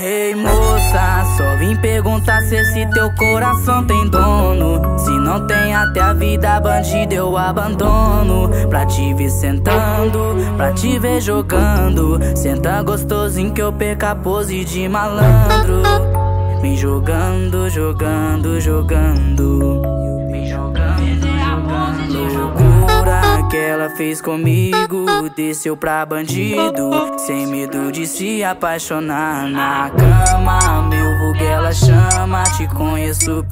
Ei moça, só vim perguntar se esse teu coração tem dono. Se não tem até a vida bandida eu abandono. Pra te ver sentando, pra te ver jogando. Senta gostosinho que eu perca a pose de malandro. Jogando, jogando, jogando. Vem jogando, que ela fez comigo. Desceu pra bandido. Sem medo de se apaixonar na cama. Meu vulgo ela chama, te conheço.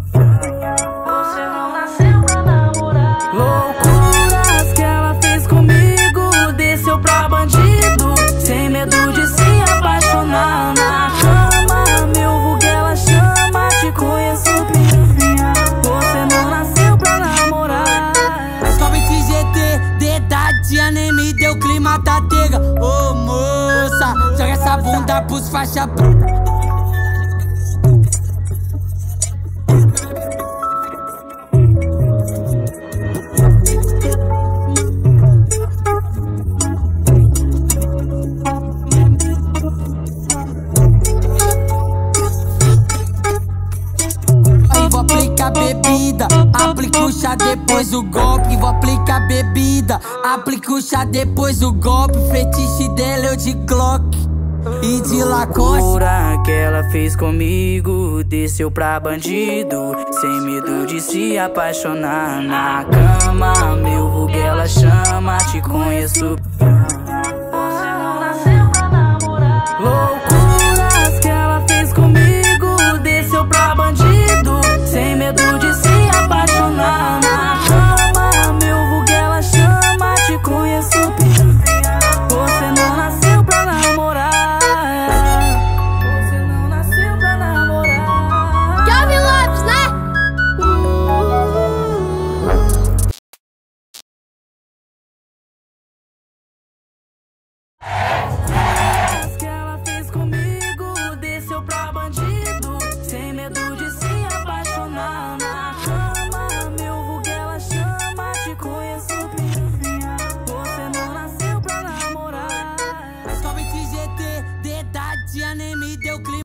Dedadinha nem me deu clima da tega. Ô moça, joga essa bunda pros faixa preta vou aplicar bebida, aplica o chá depois o golpe. Vou aplicar bebida, aplica o chá depois o golpe. Fetiche dela eu de Glock e de Lacoste. Que ela fez comigo Desceu pra bandido Sem medo de se apaixonar na cama Meu vulgo ela chama, te conheço